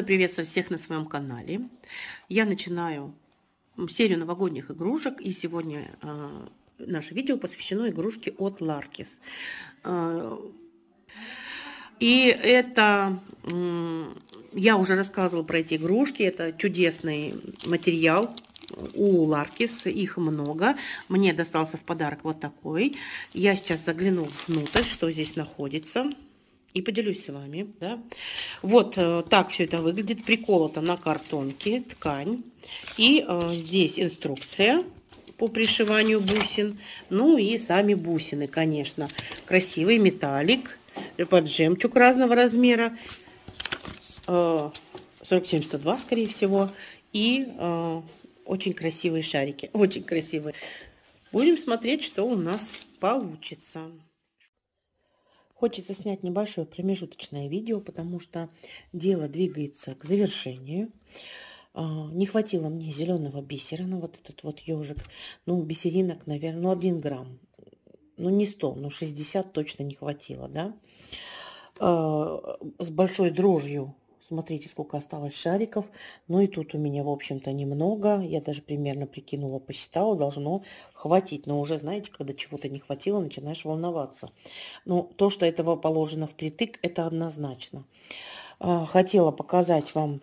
Рада приветствовать всех на своем канале. Я начинаю серию новогодних игрушек, и сегодня э, наше видео посвящено игрушке от Larkis. Э, и это, э, я уже рассказывала про эти игрушки, это чудесный материал, у Ларкис, их много. Мне достался в подарок вот такой. Я сейчас загляну внутрь, что здесь находится и поделюсь с вами. Да? Вот э, так все это выглядит. Приколото на картонке ткань. И э, здесь инструкция по пришиванию бусин. Ну и сами бусины, конечно. Красивый металлик под жемчуг разного размера. Э, 47-102, скорее всего. И э, очень красивые шарики. Очень красивые. Будем смотреть, что у нас получится. Хочется снять небольшое промежуточное видео, потому что дело двигается к завершению. А, не хватило мне зеленого бисера на вот этот вот ежик. Ну, бисеринок, наверное, ну, 1 грамм. Ну, не 100, но 60 точно не хватило, да. А, с большой дрожью Смотрите, сколько осталось шариков. Ну и тут у меня, в общем-то, немного. Я даже примерно прикинула, посчитала. Должно хватить. Но уже, знаете, когда чего-то не хватило, начинаешь волноваться. Ну, то, что этого положено впритык, это однозначно. А, хотела показать вам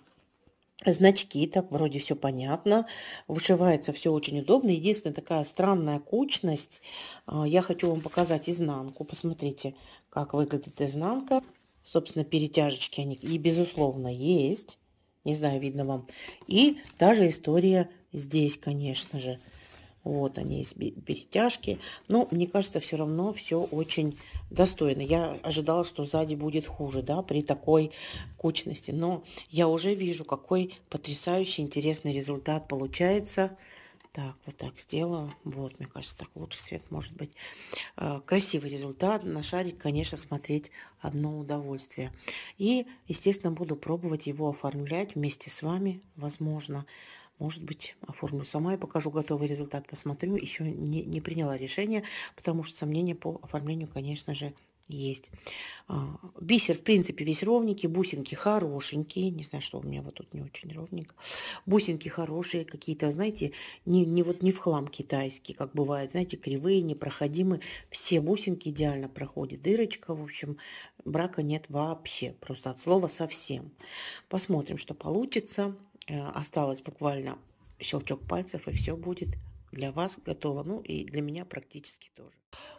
значки, так вроде все понятно, вышивается все очень удобно. Единственная такая странная кучность, а, я хочу вам показать изнанку. Посмотрите, как выглядит изнанка. Собственно, перетяжечки они и, безусловно, есть. Не знаю, видно вам. И та же история здесь, конечно же. Вот они, есть перетяжки. Но мне кажется, все равно все очень достойно. Я ожидала, что сзади будет хуже, да, при такой кучности. Но я уже вижу, какой потрясающий интересный результат получается. Так, вот так сделаю. Вот, мне кажется, так лучше свет может быть. А, красивый результат. На шарик, конечно, смотреть одно удовольствие. И, естественно, буду пробовать его оформлять вместе с вами, возможно. Может быть, оформлю сама и покажу готовый результат, посмотрю. Еще не, не приняла решение, потому что сомнения по оформлению, конечно же, есть. А, бисер, в принципе, весь ровненький, бусинки хорошенькие. Не знаю, что у меня вот тут не очень ровненько. Бусинки хорошие какие-то, знаете, не, не, вот, не в хлам китайский, как бывает, знаете, кривые, непроходимые. Все бусинки идеально проходят. Дырочка, в общем, брака нет вообще. Просто от слова совсем. Посмотрим, что получится. Э, осталось буквально щелчок пальцев, и все будет для вас готово. Ну, и для меня практически тоже.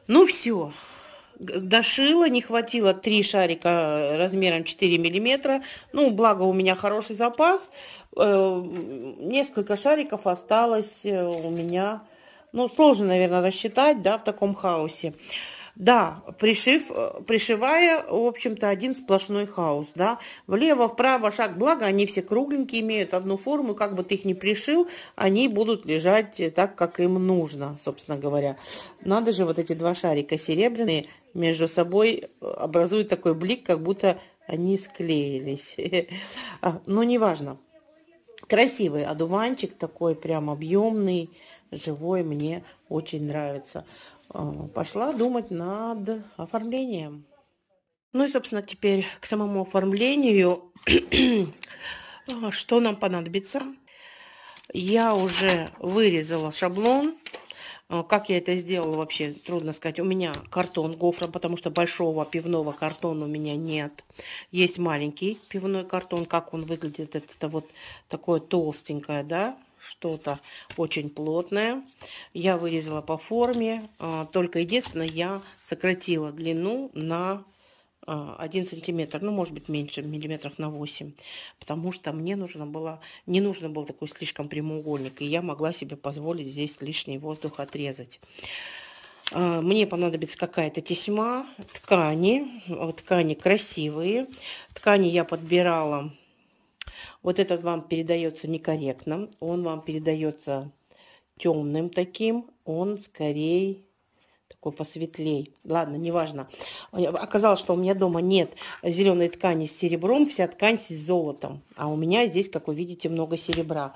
Ну, все дошила, не хватило три шарика размером 4 миллиметра. Ну, благо у меня хороший запас. Э, несколько шариков осталось э, у меня. Ну, сложно, наверное, рассчитать, да, в таком хаосе. Да, пришив, э, пришивая, в общем-то, один сплошной хаос, да. Влево, вправо шаг, благо они все кругленькие, имеют одну форму, как бы ты их ни пришил, они будут лежать так, как им нужно, собственно говоря. Надо же, вот эти два шарика серебряные между собой образуют такой блик, как будто они склеились. А, но неважно. Красивый одуванчик такой, прям объемный, живой, мне очень нравится. А, пошла думать над оформлением. Ну и, собственно, теперь к самому оформлению. А, что нам понадобится? Я уже вырезала шаблон. А, как я это сделала, вообще трудно сказать. У меня картон гофра, потому что большого пивного картона у меня нет. Есть маленький пивной картон. Как он выглядит? Это вот такое толстенькое, да? Что-то очень плотное. Я вырезала по форме, а, только единственное, я сократила длину на 1 а, сантиметр, ну, может быть, меньше, миллиметров на 8, потому что мне нужно было, не нужно был такой слишком прямоугольник, и я могла себе позволить здесь лишний воздух отрезать. А, мне понадобится какая-то тесьма, ткани, ткани красивые. Ткани я подбирала вот этот вам передается некорректно, он вам передается темным таким, он скорее такой посветлей. Ладно, неважно. Оказалось, что у меня дома нет зеленой ткани с серебром, вся ткань с золотом. А у меня здесь, как вы видите, много серебра.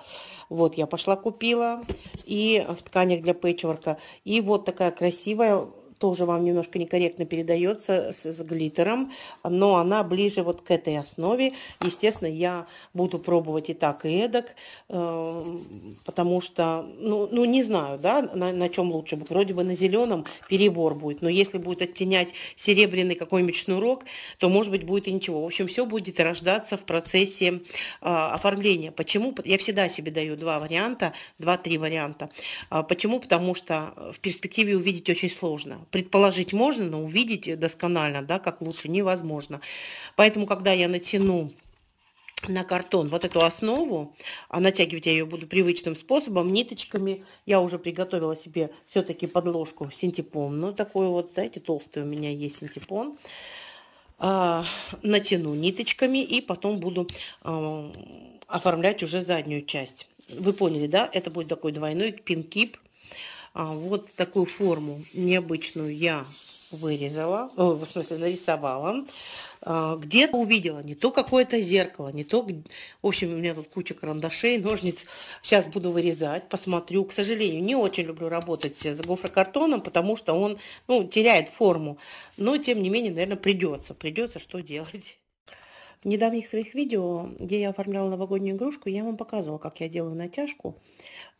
Вот, я пошла купила и в тканях для пэтчворка. И вот такая красивая тоже вам немножко некорректно передается с, с глиттером, но она ближе вот к этой основе. Естественно, я буду пробовать и так, и эдак, э, потому что, ну, ну не знаю, да, на, на чем лучше. Вроде бы на зеленом перебор будет, но если будет оттенять серебряный какой-нибудь шнурок, то, может быть, будет и ничего. В общем, все будет рождаться в процессе э, оформления. Почему? Я всегда себе даю два варианта, два-три варианта. А почему? Потому что в перспективе увидеть очень сложно. Предположить можно, но увидеть досконально, да, как лучше, невозможно. Поэтому, когда я натяну на картон вот эту основу, а натягивать я ее буду привычным способом, ниточками. Я уже приготовила себе все-таки подложку синтепон. Ну, такой вот, знаете, толстый у меня есть синтепон. А, натяну ниточками и потом буду а, оформлять уже заднюю часть. Вы поняли, да? Это будет такой двойной пинкип. А, вот такую форму необычную я вырезала, о, в смысле нарисовала. А, где-то увидела не то какое-то зеркало, не то... В общем, у меня тут куча карандашей, ножниц. Сейчас буду вырезать, посмотрю. К сожалению, не очень люблю работать с гофрокартоном, потому что он ну, теряет форму. Но, тем не менее, наверное, придется. Придется что делать. Недавних своих видео, где я оформляла новогоднюю игрушку, я вам показывала, как я делаю натяжку.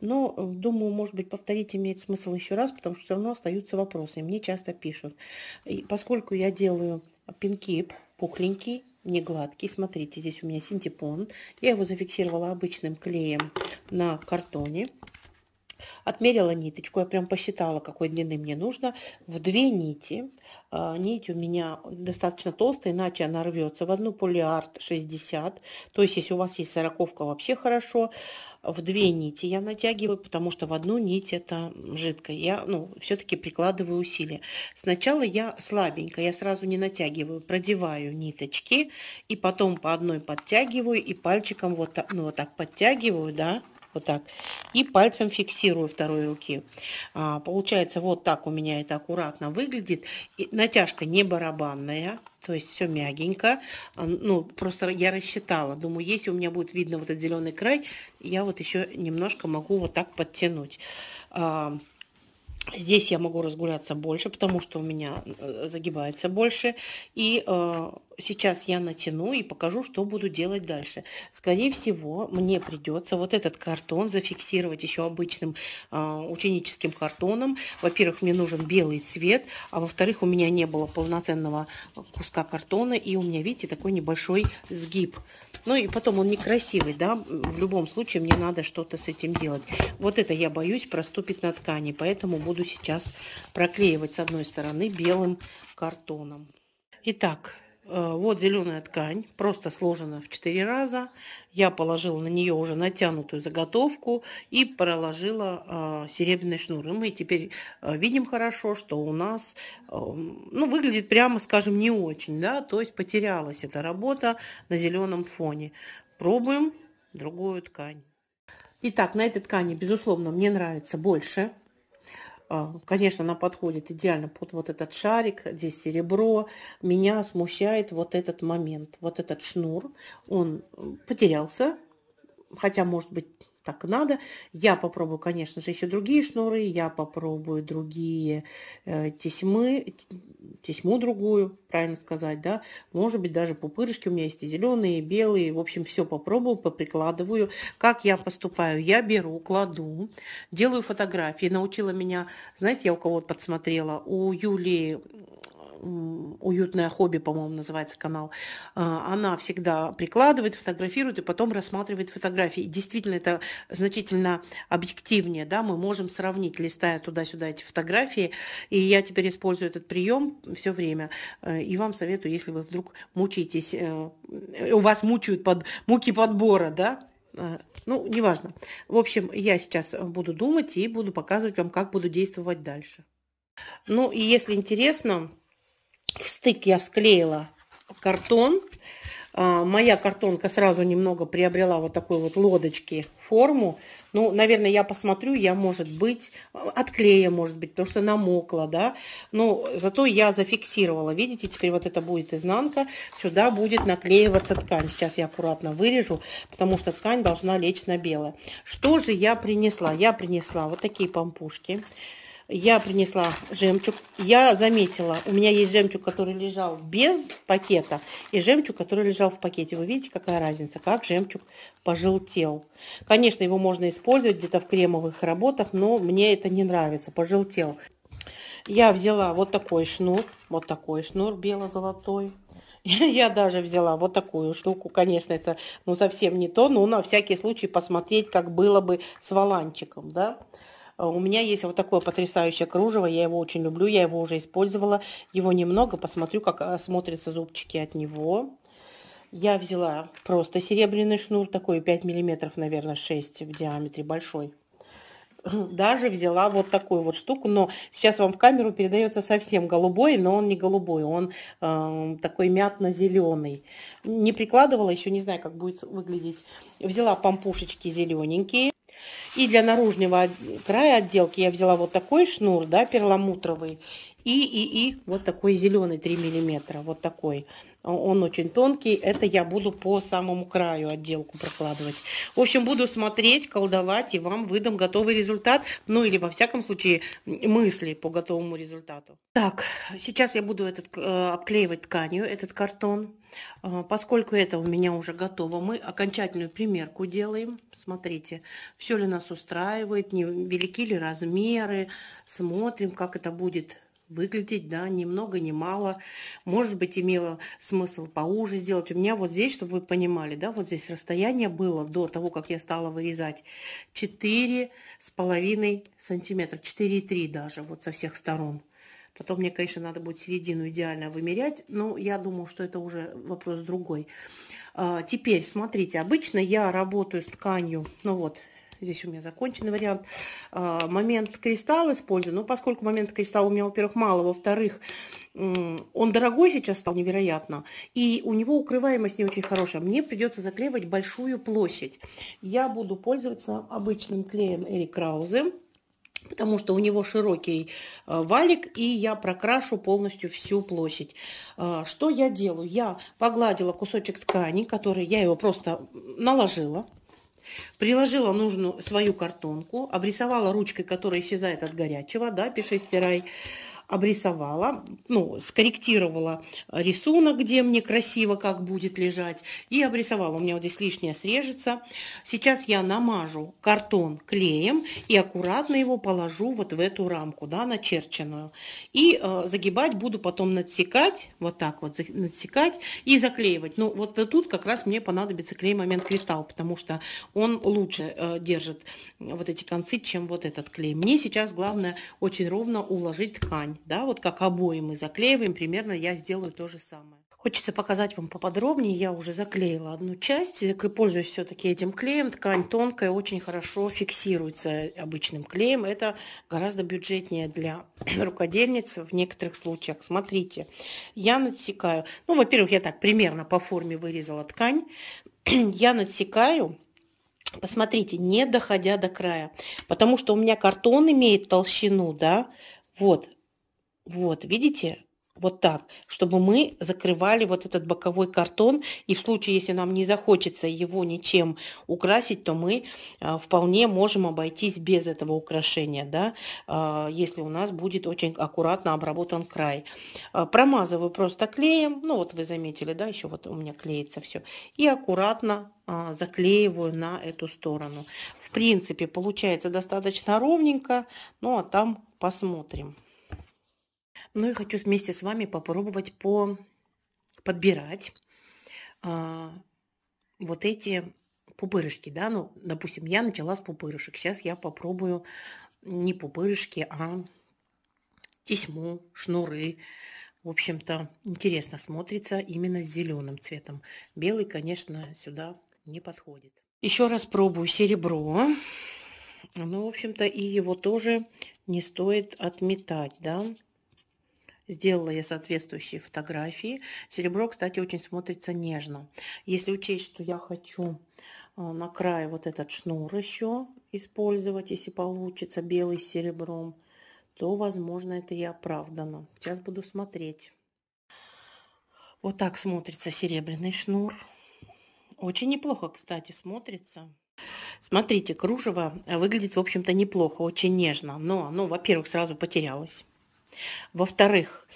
Но, э, думаю, может быть, повторить имеет смысл еще раз, потому что все равно остаются вопросы. мне часто пишут. И поскольку я делаю пинкип пухленький, не гладкий. Смотрите, здесь у меня синтепон. Я его зафиксировала обычным клеем на картоне. Отмерила ниточку, я прям посчитала, какой длины мне нужно. В две нити. А, нить у меня достаточно толстая, иначе она рвется. В одну полиарт 60. То есть, если у вас есть сороковка, вообще хорошо. В две нити я натягиваю, потому что в одну нить это жидкое. Я ну, все-таки прикладываю усилия. Сначала я слабенько, я сразу не натягиваю, продеваю ниточки. И потом по одной подтягиваю и пальчиком вот ну, вот так подтягиваю, да, вот так, и пальцем фиксирую второй руки. А, получается, вот так у меня это аккуратно выглядит. И натяжка не барабанная, то есть все мягенько. А, ну, просто я рассчитала. Думаю, если у меня будет видно вот этот зеленый край, я вот еще немножко могу вот так подтянуть. Здесь я могу разгуляться больше, потому что у меня э, загибается больше. И э, сейчас я натяну и покажу, что буду делать дальше. Скорее всего, мне придется вот этот картон зафиксировать еще обычным э, ученическим картоном. Во-первых, мне нужен белый цвет, а во-вторых, у меня не было полноценного куска картона, и у меня, видите, такой небольшой сгиб. Ну и потом он некрасивый, да, в любом случае мне надо что-то с этим делать. Вот это я боюсь проступить на ткани, поэтому буду сейчас проклеивать с одной стороны белым картоном. Итак, вот зеленая ткань, просто сложена в 4 раза. Я положила на нее уже натянутую заготовку и проложила э, серебряный шнур. И мы теперь э, видим хорошо, что у нас э, ну, выглядит прямо, скажем, не очень. Да? То есть потерялась эта работа на зеленом фоне. Пробуем другую ткань. Итак, на этой ткани, безусловно, мне нравится больше. А, конечно, она подходит идеально под вот этот шарик, здесь серебро. Меня смущает вот этот момент, вот этот шнур. Он потерялся, хотя, может быть, так надо. Я попробую, конечно же, еще другие шнуры, я попробую другие э, тесьмы, тесьму другую, правильно сказать, да. Может быть, даже пупырышки у меня есть и зеленые, и белые. В общем, все попробую, поприкладываю. Как я поступаю? Я беру, кладу, делаю фотографии. Научила меня, знаете, я у кого-то подсмотрела, у Юлии уютное хобби, по-моему, называется канал, а, она всегда прикладывает, фотографирует и потом рассматривает фотографии. И действительно, это значительно объективнее, да, мы можем сравнить, листая туда-сюда эти фотографии, и я теперь использую этот прием все время, э, и вам советую, если вы вдруг мучаетесь, э, у вас мучают под, муки подбора, да, э, ну, неважно. В общем, я сейчас буду думать и буду показывать вам, как буду действовать дальше. Ну, и если интересно, в стык я склеила картон. А, моя картонка сразу немного приобрела вот такой вот лодочки форму. Ну, наверное, я посмотрю, я, может быть, от клея, может быть, потому что намокла, да. Но зато я зафиксировала. Видите, теперь вот это будет изнанка. Сюда будет наклеиваться ткань. Сейчас я аккуратно вырежу, потому что ткань должна лечь на белое. Что же я принесла? Я принесла вот такие помпушки. Я принесла жемчуг. Я заметила, у меня есть жемчуг, который лежал без пакета, и жемчуг, который лежал в пакете. Вы видите, какая разница, как жемчуг пожелтел. Конечно, его можно использовать где-то в кремовых работах, но мне это не нравится, пожелтел. Я взяла вот такой шнур, вот такой шнур бело-золотой. Я даже взяла вот такую штуку. Конечно, это ну, совсем не то, но на всякий случай посмотреть, как было бы с валанчиком, да. А у меня есть вот такое потрясающее кружево, я его очень люблю, я его уже использовала. Его немного, посмотрю, как а, смотрятся зубчики от него. Я взяла просто серебряный шнур, такой 5 миллиметров, наверное, 6 в диаметре, большой. Даже взяла вот такую вот штуку, но сейчас вам в камеру передается совсем голубой, но он не голубой, он э, такой мятно-зеленый. Не прикладывала, еще не знаю, как будет выглядеть. Взяла помпушечки зелененькие. И для наружного края отделки я взяла вот такой шнур, да, перламутровый. И, и, и вот такой зеленый 3 миллиметра, вот такой. Он очень тонкий, это я буду по самому краю отделку прокладывать. В общем, буду смотреть, колдовать и вам выдам готовый результат. Ну или во всяком случае мысли по готовому результату. Так, сейчас я буду этот, э, обклеивать тканью этот картон. Э, поскольку это у меня уже готово, мы окончательную примерку делаем. Смотрите, все ли нас устраивает, не велики ли размеры. Смотрим, как это будет выглядеть, да, ни много, ни мало. Может быть, имело смысл поуже сделать. У меня вот здесь, чтобы вы понимали, да, вот здесь расстояние было до того, как я стала вырезать 4 с половиной сантиметра, 4,3 даже, вот со всех сторон. Потом мне, конечно, надо будет середину идеально вымерять, но я думаю, что это уже вопрос другой. А, теперь, смотрите, обычно я работаю с тканью, ну вот, Здесь у меня законченный вариант. А, момент кристалл использую. Но поскольку момент кристалл у меня, во-первых, мало, во-вторых, он дорогой сейчас стал невероятно, и у него укрываемость не очень хорошая. Мне придется заклеивать большую площадь. Я буду пользоваться обычным клеем Эрик Краузе, потому что у него широкий а, валик, и я прокрашу полностью всю площадь. А, что я делаю? Я погладила кусочек ткани, который я его просто наложила, Приложила нужную свою картонку, обрисовала ручкой, которая исчезает от горячего, да, пиши, стирай обрисовала, ну, скорректировала рисунок, где мне красиво как будет лежать, и обрисовала. У меня вот здесь лишнее срежется. Сейчас я намажу картон клеем и аккуратно его положу вот в эту рамку, да, начерченную. И э, загибать буду потом надсекать, вот так вот надсекать и заклеивать. Ну, вот тут как раз мне понадобится клей момент кристалл, потому что он лучше э, держит вот эти концы, чем вот этот клей. Мне сейчас главное очень ровно уложить ткань да, вот как обои мы заклеиваем, примерно я сделаю то же самое. Хочется показать вам поподробнее. Я уже заклеила одну часть. И пользуюсь все-таки этим клеем. Ткань тонкая, очень хорошо фиксируется обычным клеем. Это гораздо бюджетнее для рукодельниц в некоторых случаях. Смотрите, я надсекаю. Ну, во-первых, я так примерно по форме вырезала ткань. я надсекаю Посмотрите, не доходя до края, потому что у меня картон имеет толщину, да, вот, вот, видите? Вот так, чтобы мы закрывали вот этот боковой картон. И в случае, если нам не захочется его ничем украсить, то мы а, вполне можем обойтись без этого украшения, да, а, если у нас будет очень аккуратно обработан край. А, промазываю просто клеем, ну вот вы заметили, да, еще вот у меня клеится все. И аккуратно заклеиваю на эту сторону. В принципе, получается достаточно ровненько, ну а там посмотрим. Ну и хочу вместе с вами попробовать по подбирать а, вот эти пупырышки, да, ну, допустим, я начала с пупырышек, сейчас я попробую не пупырышки, а тесьму, шнуры. В общем-то, интересно смотрится именно с зеленым цветом. Белый, конечно, сюда не подходит. Еще раз пробую серебро. Ну, в общем-то, и его тоже не стоит отметать, да. Сделала я соответствующие фотографии. Серебро, кстати, очень смотрится нежно. Если учесть, что я хочу э, на крае вот этот шнур еще использовать, если получится, белый с серебром, то, возможно, это и оправдано. Сейчас буду смотреть. Вот так смотрится серебряный шнур. Очень неплохо, кстати, смотрится. Смотрите, кружево выглядит, в общем-то, неплохо, очень нежно. Но оно, во-первых, сразу потерялось. Во-вторых,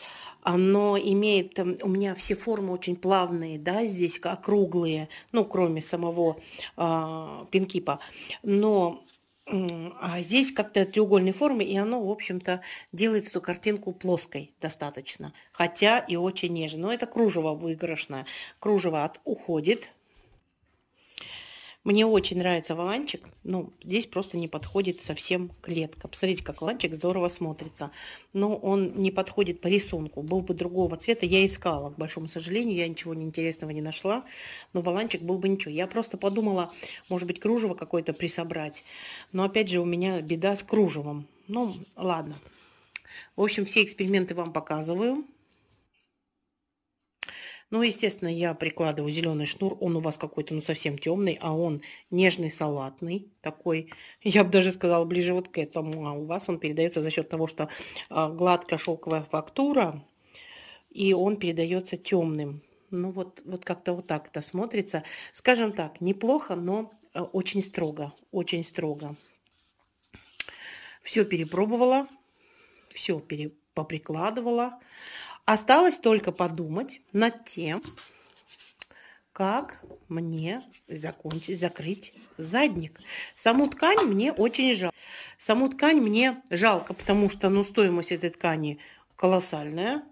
оно имеет, у меня все формы очень плавные, да, здесь округлые, ну, кроме самого э, пинкипа, но а здесь как-то треугольной формы, и оно, в общем-то, делает эту картинку плоской достаточно, хотя и очень нежно. Но это кружево выигрышное. Кружево от уходит, мне очень нравится валанчик, но здесь просто не подходит совсем клетка. Посмотрите, как валанчик здорово смотрится. Но он не подходит по рисунку. Был бы другого цвета, я искала. К большому сожалению, я ничего интересного не нашла. Но валанчик был бы ничего. Я просто подумала, может быть, кружево какое-то присобрать. Но опять же, у меня беда с кружевом. Ну, ладно. В общем, все эксперименты вам показываю. Ну, естественно, я прикладываю зеленый шнур. Он у вас какой-то, ну, совсем темный, а он нежный, салатный такой. Я бы даже сказала, ближе вот к этому. А у вас он передается за счет того, что а, гладкая шелковая фактура, и он передается темным. Ну, вот, вот как-то вот так это смотрится. Скажем так, неплохо, но а, очень строго, очень строго. Все перепробовала, все пере, поприкладывала. Осталось только подумать над тем, как мне закончить, закрыть задник. Саму ткань мне очень жалко. Саму ткань мне жалко, потому что ну, стоимость этой ткани колоссальная,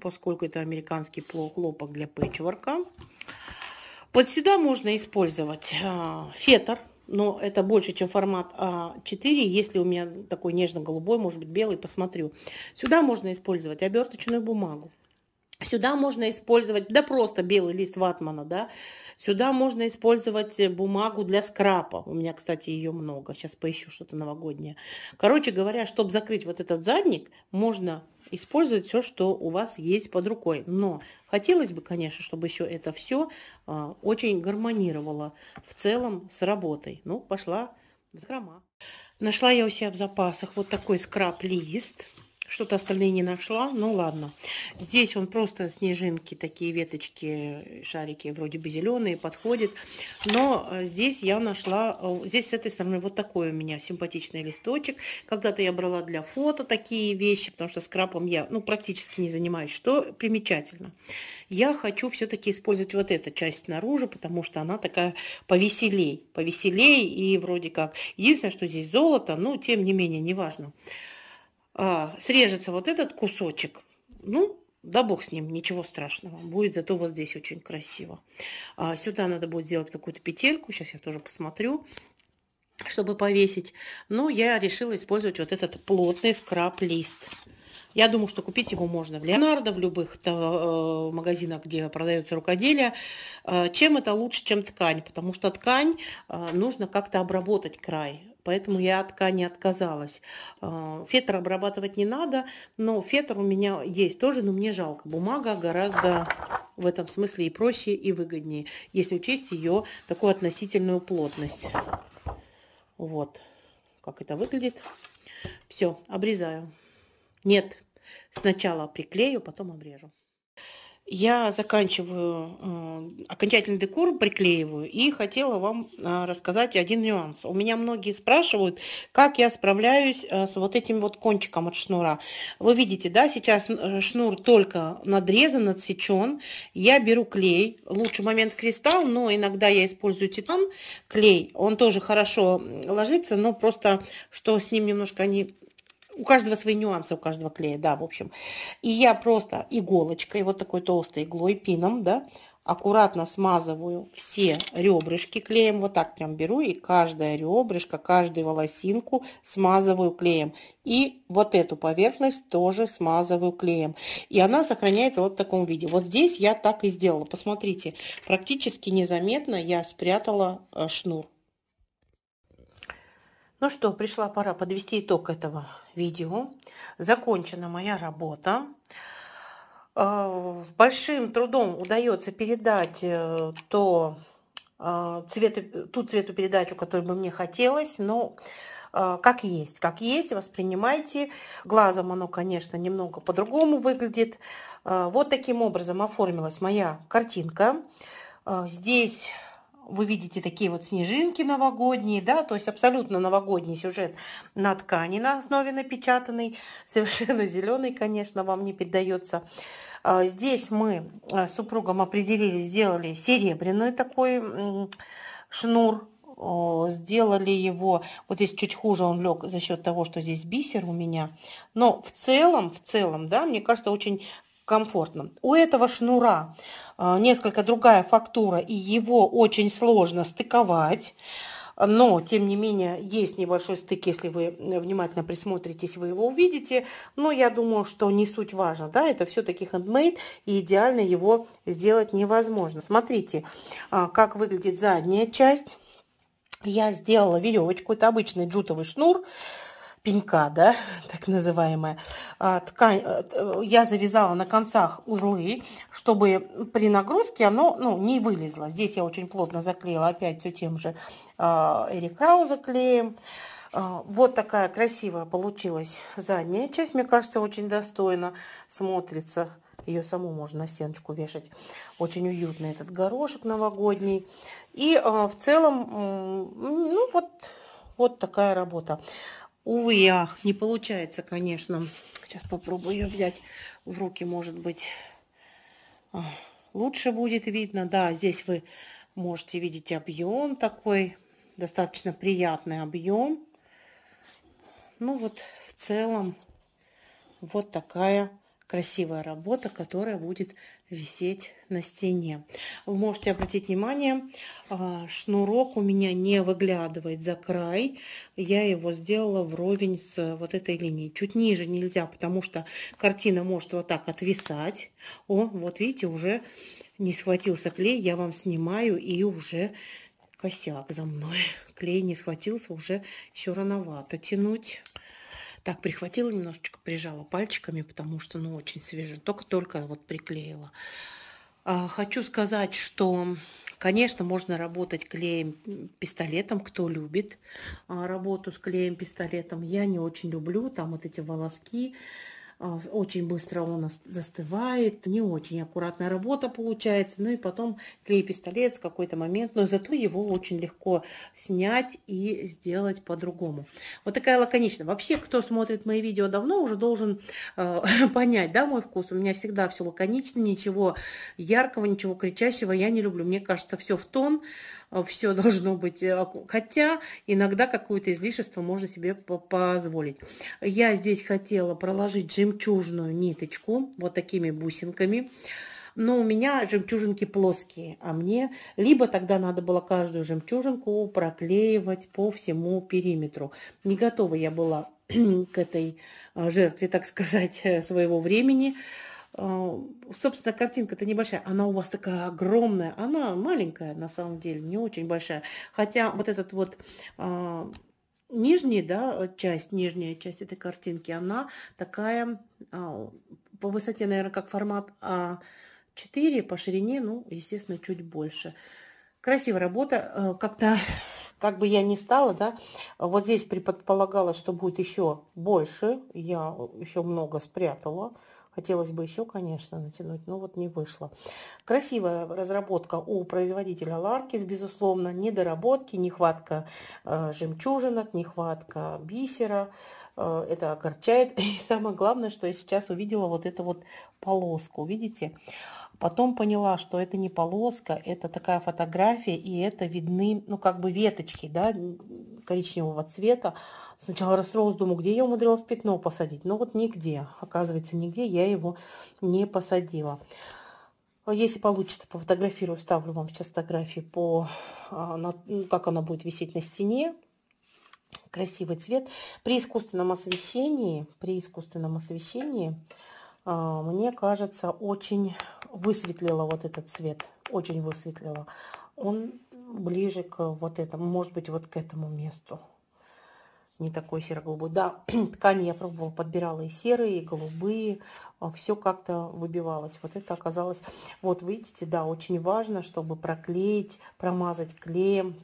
поскольку это американский хлопок для пэтчворка. Вот сюда можно использовать а, фетр но это больше, чем формат А4. Если у меня такой нежно-голубой, может быть, белый, посмотрю. Сюда можно использовать оберточную бумагу. Сюда можно использовать, да просто белый лист ватмана, да. Сюда можно использовать бумагу для скрапа. У меня, кстати, ее много. Сейчас поищу что-то новогоднее. Короче говоря, чтобы закрыть вот этот задник, можно использовать все, что у вас есть под рукой. Но хотелось бы, конечно, чтобы еще это все а, очень гармонировало в целом с работой. Ну, пошла закрома. Нашла я у себя в запасах вот такой скраб-лист. Что-то остальные не нашла, ну ладно. Здесь он просто снежинки, такие веточки, шарики вроде бы зеленые, подходит. Но э, здесь я нашла, э, здесь с этой стороны вот такой у меня симпатичный листочек. Когда-то я брала для фото такие вещи, потому что скрапом я ну, практически не занимаюсь. Что примечательно. Я хочу все-таки использовать вот эту часть снаружи, потому что она такая повеселей. Повеселей и вроде как... Единственное, что здесь золото, но тем не менее, неважно. важно а, срежется вот этот кусочек, ну, да бог с ним, ничего страшного. Будет зато вот здесь очень красиво. А, сюда надо будет сделать какую-то петельку. Сейчас я тоже посмотрю чтобы повесить. Но я решила использовать вот этот плотный скраб-лист. Я думаю, что купить его можно в Леонардо, в любых э, магазинах, где продается рукоделие. Э, чем это лучше, чем ткань? Потому что ткань э, нужно как-то обработать край поэтому я от ткани отказалась. А, фетр обрабатывать не надо, но фетр у меня есть тоже, но мне жалко. Бумага гораздо в этом смысле и проще, и выгоднее, если учесть ее такую относительную плотность. Вот, как это выглядит. Все, обрезаю. Нет, сначала приклею, потом обрежу я заканчиваю окончательный декор, приклеиваю, и хотела вам э, рассказать один нюанс. У меня многие спрашивают, как я справляюсь э, с вот этим вот кончиком от шнура. Вы видите, да, сейчас э, шнур только надрезан, отсечен. Я беру клей, лучший момент кристалл, но иногда я использую титан клей. Он тоже хорошо ложится, но просто, что с ним немножко они у каждого свои нюансы, у каждого клея, да, в общем. И я просто иголочкой, вот такой толстой иглой, пином, да, аккуратно смазываю все ребрышки клеем, вот так прям беру и каждое ребрышко, каждую волосинку смазываю клеем. И вот эту поверхность тоже смазываю клеем. И она сохраняется вот в таком виде. Вот здесь я так и сделала. Посмотрите, практически незаметно я спрятала э, шнур. Ну что, пришла пора подвести итог этого видео. Закончена моя работа. Э, с большим трудом удается передать э, то, э, цвет, ту цветопередачу, которую бы мне хотелось, но как есть, как есть, воспринимайте. Глазом оно, конечно, немного по-другому выглядит. Вот таким образом оформилась моя картинка. Здесь вы видите такие вот снежинки новогодние, да, то есть абсолютно новогодний сюжет на ткани на основе напечатанной, совершенно зеленый, конечно, вам не передается. А, здесь мы с супругом определили, сделали серебряный такой шнур, сделали его, вот здесь чуть хуже он лег за счет того, что здесь бисер у меня, но в целом, в целом, да, мне кажется, очень комфортно. У этого шнура а, несколько другая фактура, и его очень сложно стыковать. Но, тем не менее, есть небольшой стык, если вы внимательно присмотритесь, вы его увидите. Но я думаю, что не суть важно. Да? Это все-таки handmade, и идеально его сделать невозможно. Смотрите, а, как выглядит задняя часть. Я сделала веревочку, это обычный джутовый шнур пенька, да, так называемая, а, ткань, э, я завязала на концах узлы, чтобы при нагрузке оно ну, не вылезло. Здесь я очень плотно заклеила опять все тем же а, Эрикау заклеем. А, вот такая красивая получилась задняя часть, мне кажется, очень достойно смотрится. Ее саму можно на стеночку вешать. Очень уютный этот горошек новогодний. И в целом, ну вот, вот такая работа. Увы, ах, не получается, конечно. Сейчас попробую взять в руки, может быть, а, лучше будет видно. Да, здесь вы можете видеть объем такой, достаточно приятный объем. Ну вот, в целом, вот такая красивая работа, которая будет висеть на стене. Вы можете обратить внимание, а, шнурок у меня не выглядывает за край. Я его сделала вровень с вот этой линией. Чуть ниже нельзя, потому что картина может вот так отвисать. О, вот видите, уже не схватился клей, я вам снимаю и уже косяк за мной. Клей не схватился, уже еще рановато тянуть. Так, прихватила немножечко, прижала пальчиками, потому что, ну, очень свежий. Только-только вот приклеила. А, хочу сказать, что, конечно, можно работать клеем-пистолетом, кто любит а, работу с клеем-пистолетом. Я не очень люблю, там вот эти волоски, очень быстро он застывает, не очень аккуратная работа получается, ну и потом клей-пистолет в какой-то момент, но зато его очень легко снять и сделать по-другому. Вот такая лаконичная. Вообще, кто смотрит мои видео давно, уже должен э, понять, да, мой вкус. У меня всегда все лаконично, ничего яркого, ничего кричащего я не люблю. Мне кажется, все в тон, все должно быть, э, хотя иногда какое-то излишество можно себе позволить. Я здесь хотела проложить жемчужную ниточку вот такими бусинками. Но у меня жемчужинки плоские, а мне либо тогда надо было каждую жемчужинку проклеивать по всему периметру. Не готова я была к этой э, жертве, так сказать, своего времени. А, собственно, картинка-то небольшая, она у вас такая огромная, она маленькая на самом деле, не очень большая. Хотя вот этот вот а, нижняя да, часть, нижняя часть этой картинки, она такая а, по высоте, наверное, как формат А4, по ширине, ну, естественно, чуть больше. Красивая работа, как-то как бы я ни стала, да, вот здесь предполагалось, что будет еще больше, я еще много спрятала, Хотелось бы еще, конечно, натянуть, но вот не вышло. Красивая разработка у производителя Ларкис, безусловно. Недоработки, нехватка э, жемчужинок, нехватка бисера. Э, это огорчает. И самое главное, что я сейчас увидела вот эту вот полоску. Видите? Потом поняла, что это не полоска, это такая фотография, и это видны, ну, как бы веточки, да, коричневого цвета. Сначала расстроилась, думаю, где я умудрилась пятно посадить. Но вот нигде, оказывается, нигде я его не посадила. Если получится, пофотографирую, ставлю вам сейчас фотографии по, а, ну, как она будет висеть на стене. Красивый цвет. При искусственном освещении, при искусственном освещении, а, мне кажется, очень высветлила вот этот цвет. Очень высветлила. Он ближе к вот этому, может быть, вот к этому месту не такой серо-голубой. Да, ткани я пробовала, подбирала и серые, и голубые, а, все как-то выбивалось. Вот это оказалось, вот видите, да, очень важно, чтобы проклеить, промазать клеем,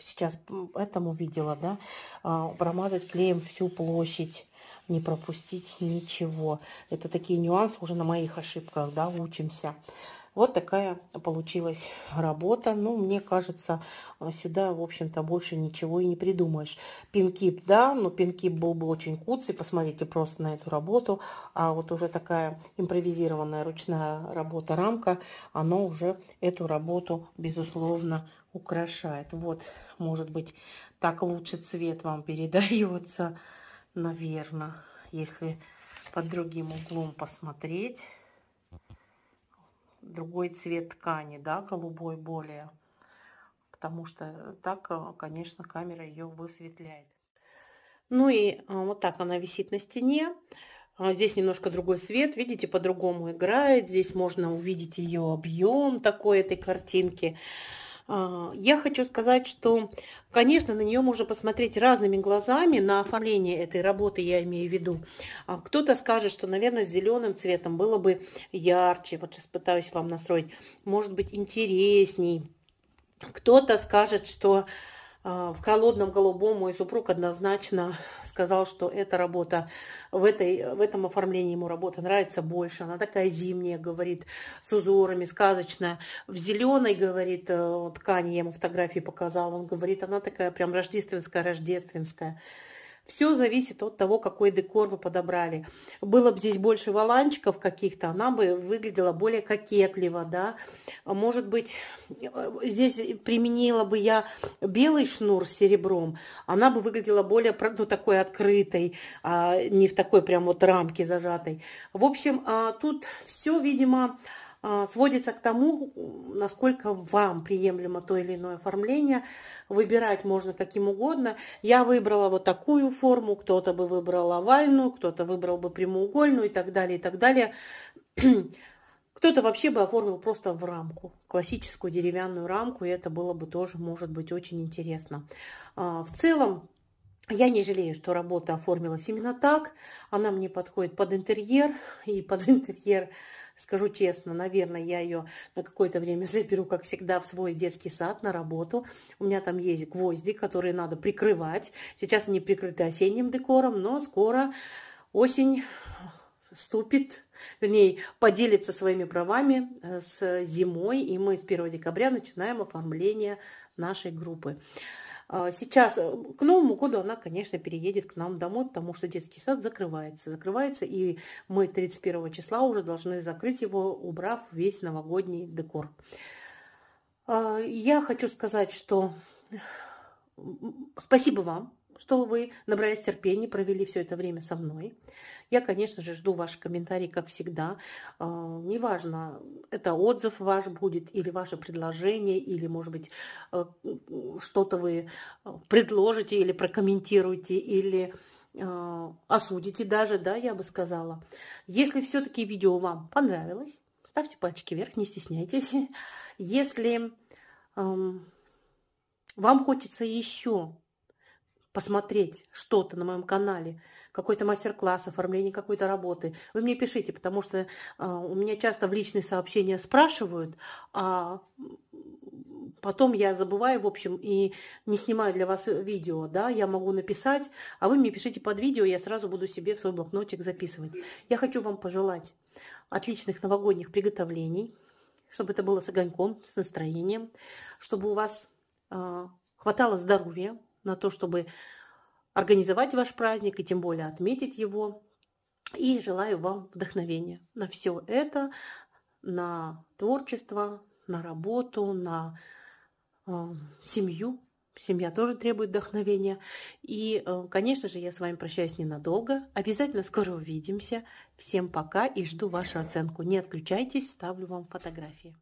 сейчас этому видела, да, а, промазать клеем всю площадь не пропустить ничего. Это такие нюансы уже на моих ошибках, да, учимся. Вот такая получилась работа. Ну, мне кажется, сюда, в общем-то, больше ничего и не придумаешь. Пинкип, да, но пинкип был бы очень куцый. Посмотрите просто на эту работу. А вот уже такая импровизированная ручная работа рамка, она уже эту работу, безусловно, украшает. Вот, может быть, так лучше цвет вам передается, наверное, если под другим углом посмотреть другой цвет ткани, да, голубой более. Потому что так, э, конечно, камера ее высветляет. Ну и э, вот так она висит на стене. А здесь немножко другой свет, видите, по-другому играет. Здесь можно увидеть ее объем такой этой картинки. А, я хочу сказать, что, конечно, на нее можно посмотреть разными глазами, на оформление этой работы я имею в виду. А кто-то скажет, что, наверное, с зеленым цветом было бы ярче. Вот сейчас пытаюсь вам настроить. Может быть, интересней. Кто-то скажет, что а, в холодном голубом мой супруг однозначно сказал, что эта работа, в, этой, в этом оформлении ему работа нравится больше. Она такая зимняя, говорит, с узорами, сказочная. В зеленой, говорит, э, ткани, я ему фотографии показала, он говорит, она такая прям рождественская-рождественская. Все зависит от того, какой декор вы подобрали. Было бы здесь больше валанчиков каких-то, она бы выглядела более кокетливо, да. Может быть, здесь применила бы я белый шнур с серебром, она бы выглядела более, ну, такой открытой, а не в такой прям вот рамке зажатой. В общем, а, тут все, видимо, сводится к тому, насколько вам приемлемо то или иное оформление. Выбирать можно каким угодно. Я выбрала вот такую форму, кто-то бы выбрал овальную, кто-то выбрал бы прямоугольную и так далее, и так далее. Кто-то вообще бы оформил просто в рамку, классическую деревянную рамку, и это было бы тоже, может быть, очень интересно. А, в целом, я не жалею, что работа оформилась именно так. Она мне подходит под интерьер, и под интерьер Скажу честно, наверное, я ее на какое-то время заберу, как всегда, в свой детский сад на работу. У меня там есть гвозди, которые надо прикрывать. Сейчас они прикрыты осенним декором, но скоро осень ступит, вернее, поделится своими правами э, с зимой, и мы с 1 декабря начинаем оформление нашей группы. А, сейчас, э, к Новому году она, конечно, переедет к нам домой, потому что детский сад закрывается. Закрывается, и мы 31 числа уже должны закрыть его, убрав весь новогодний декор. А, я хочу сказать, что спасибо вам что вы набрались терпения, провели все это время со мной. Я, конечно же, жду ваши комментарии, как всегда. А, неважно, это отзыв ваш будет, или ваше предложение, или, может быть, э, что-то вы э, предложите, или прокомментируете, или э, осудите даже, да, я бы сказала. Если все-таки видео вам понравилось, ставьте пальчики вверх, не стесняйтесь. Если эм, вам хочется еще посмотреть что-то на моем канале, какой-то мастер-класс, оформление какой-то работы, вы мне пишите, потому что э, у меня часто в личные сообщения спрашивают, а потом я забываю, в общем, и не снимаю для вас видео, да, я могу написать, а вы мне пишите под видео, я сразу буду себе в свой блокнотик записывать. Я хочу вам пожелать отличных новогодних приготовлений, чтобы это было с огоньком, с настроением, чтобы у вас э, хватало здоровья, на то, чтобы организовать ваш праздник и тем более отметить его. И желаю вам вдохновения на все это, на творчество, на работу, на э, семью. Семья тоже требует вдохновения. И, э, конечно же, я с вами прощаюсь ненадолго. Обязательно скоро увидимся. Всем пока и жду вашу оценку. Не отключайтесь, ставлю вам фотографии.